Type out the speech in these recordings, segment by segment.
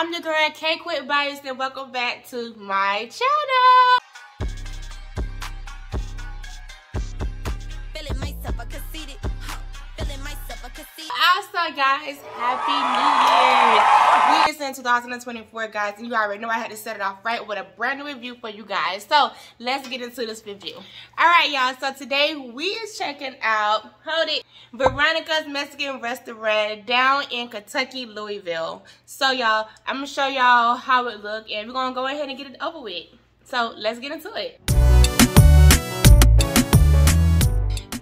I'm your girl K Quick Bites and welcome back to my channel. Also, guys, happy new year. We is in 2024, guys, and you already know I had to set it off right with a brand new review for you guys. So, let's get into this review. All right, y'all. So, today we is checking out, hold it, Veronica's Mexican Restaurant down in Kentucky, Louisville. So, y'all, I'm to show y'all how it look, and we're to go ahead and get it over with. So, let's get into it.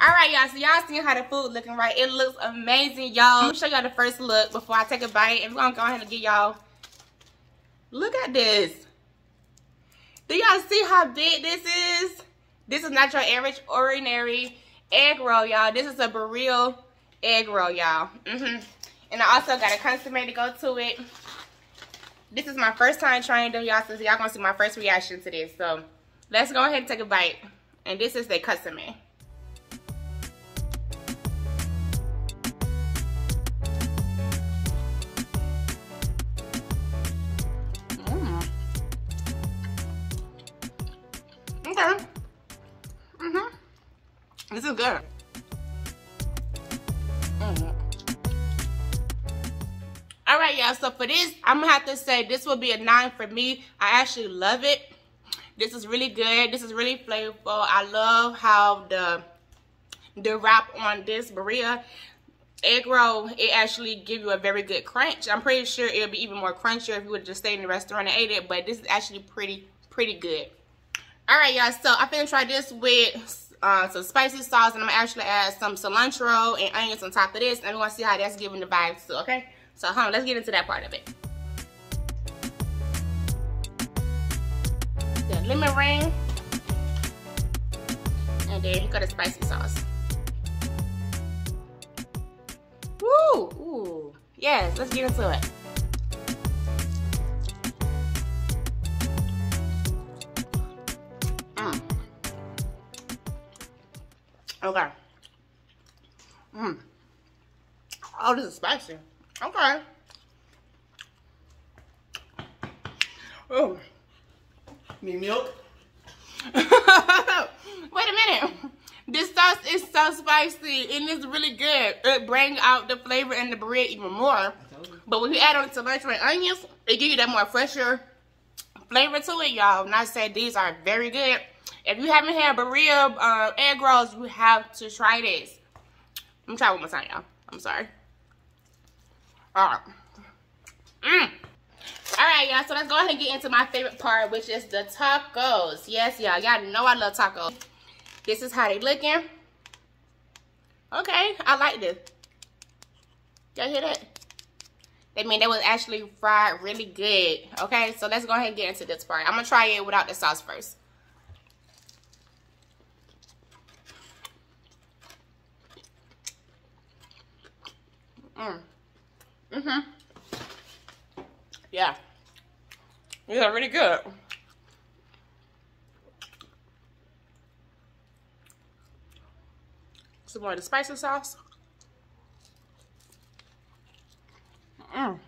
All right, y'all. So y'all seen how the food looking, right? It looks amazing, y'all. I'm show y'all the first look before I take a bite. And we're gonna go ahead and get y'all. Look at this. Do y'all see how big this is? This is not your average ordinary egg roll, y'all. This is a birria egg roll, y'all. Mm -hmm. And I also got a consomme to go to it. This is my first time trying them, y'all. So y'all gonna see my first reaction to this. So let's go ahead and take a bite. And this is the consomme. Okay. Mm-hmm. This is good. Mm. All right, y'all. So for this, I'm gonna have to say this will be a nine for me. I actually love it. This is really good. This is really flavorful. I love how the the wrap on this birria egg roll, it actually give you a very good crunch. I'm pretty sure it'll be even more crunchier if you would just stay in the restaurant and ate it, but this is actually pretty, pretty good. All right, y'all. So I'm gonna try this with uh, some spicy sauce, and I'm gonna actually add some cilantro and onions on top of this, and we're gonna see how that's giving the vibes too. Okay. So, hold on. Let's get into that part of it. The lemon ring, and then you got the spicy sauce. Woo! Ooh. Yes. Let's get into it. Okay. Mmm. Oh, this is spicy. Okay. Oh. Need milk? Wait a minute. This sauce is so spicy and it's really good. It brings out the flavor in the bread even more. But when you add on the cilantro and onions, it gives you that more fresher flavor to it, y'all. And I said these are very good. If you haven't had birria uh, egg rolls, you have to try this. Me try one more time, y'all. I'm sorry. All right. Mmm. All right, y'all. So let's go ahead and get into my favorite part, which is the tacos. Yes, y'all. Y'all know I love tacos. This is how they looking. Okay, I like this. Y'all hear that? They mean they was actually fried really good. Okay, so let's go ahead and get into this part. I'm gonna try it without the sauce first. Mm. Mm-hmm. Yeah. These are really good. Some more of the spicy sauce. Mm.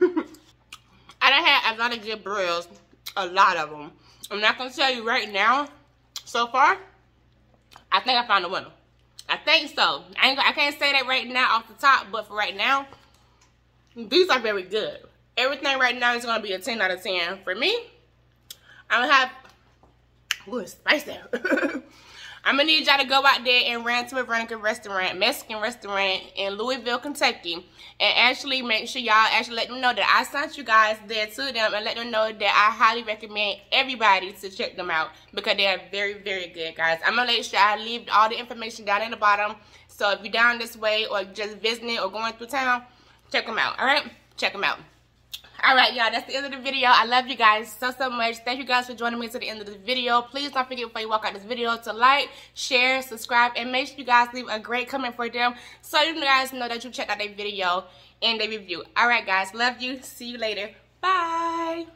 I done had a lot of good burritos. A lot of them. I'm not going to tell you right now, so far, I think I found a winner. I think so. I, ain't, I can't say that right now off the top, but for right now, these are very good. Everything right now is going to be a 10 out of 10. For me, I'm to have... Ooh, it's spicy. I'm gonna need y'all to go out there and run to a Veronica restaurant, Mexican restaurant in Louisville, Kentucky, and actually make sure y'all actually let them know that I sent you guys there to them and let them know that I highly recommend everybody to check them out because they are very, very good, guys. I'm gonna make sure I leave all the information down in the bottom. So if you're down this way or just visiting or going through town, check them out, all right? Check them out. All right, y'all, that's the end of the video. I love you guys so, so much. Thank you guys for joining me to the end of the video. Please don't forget before you walk out this video to like, share, subscribe, and make sure you guys leave a great comment for them so you guys know that you checked out their video and their review. All right, guys, love you. See you later. Bye.